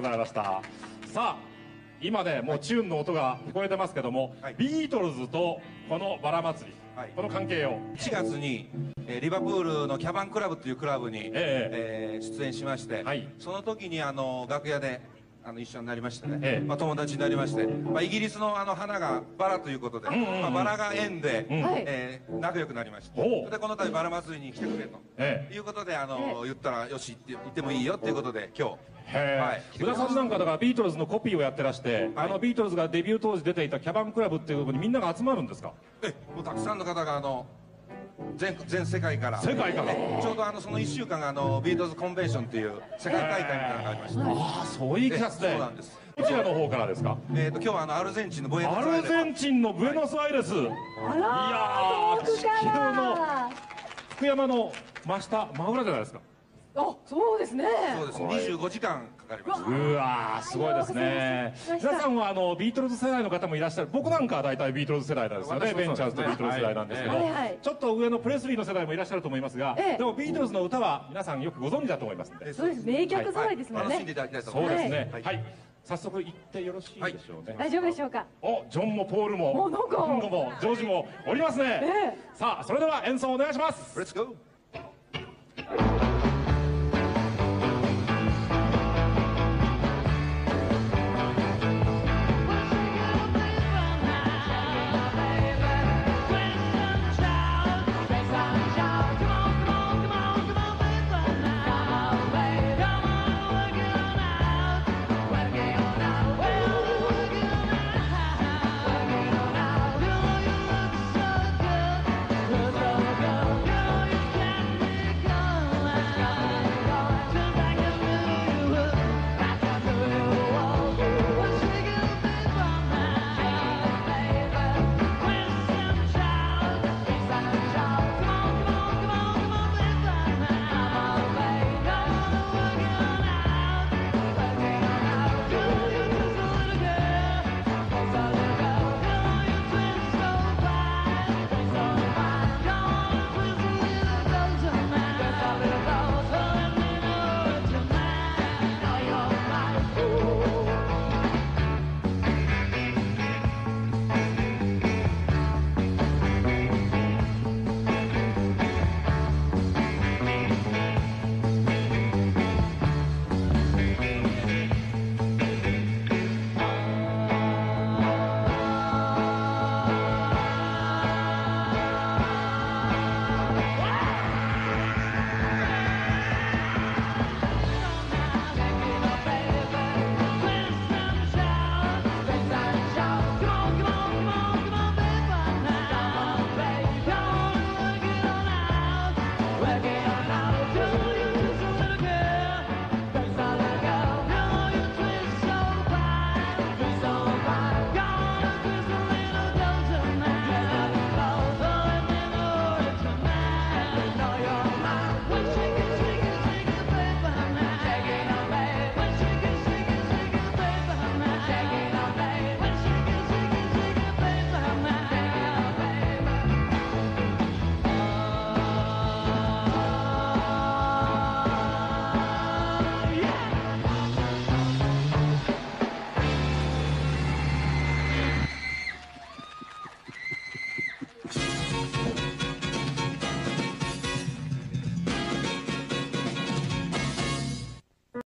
ございました。さあ今ねもうチューンの音が聞こえてますけども、はい。ビートルズとこのバラ祭り、はい。この関係を。4月に、えーリバプールのキャバンクラブというクラブに、え。えー出演しまして、はい。その時にあの楽屋であの一緒になりましてね、ええ。まあ、友達になりまして、まあ、イギリスのあの花がバラということで、んうんうん。まあ、バラが縁で、ん。はい。えー仲良くなりまして。でこの度バラ祭りに来てくれと、ええ。いうことであの、言ったらよし行って行ってもいいよっていうことで今日。はい。宇田さんなんかだからビートルズのコピーをやってらして、はい。あのビートルズがデビュー当時出ていたキャバンクラブっていうところにみんなが集まるんですか？えもうたくさんの方があの全全世界から。世界から。えちょうどあのその1週間があのビートルズコンベンションっていう世界大会みたいなのがありまして、ああそういう気がしてえそうなんです。どちらの方からですか？えー、と今日はあのアルゼンチンのブエノスアルアイレス。ゼンチンのブエノスアイレス、い、あらやー遠くか地球のら福山の真下真裏じゃないですかあそうですね。そうです。25時間かかりましたうわーすごいですね。皆さんはあのビートルズ世代の方もいらっしゃる。僕なんかは大体ビートルズ世代なんですよね。ベンチャーズとビートルズ世代なんですけど、はい。はいちょっと上のプレスリーの世代もいらっしゃると思いますが、ええ。でもビートルズの歌は皆さんよくご存知だと思いますんで。そうです名曲揃いですもん楽しんでねいただきたいとそう思います。ですね。は、はい。い早速行ってよろしいでしょうね、大丈夫でしょうか？おジョンもポールも。おなんか。リンゴもジョージもおりますね、え。さあそれでは演奏お願いします。Let's go!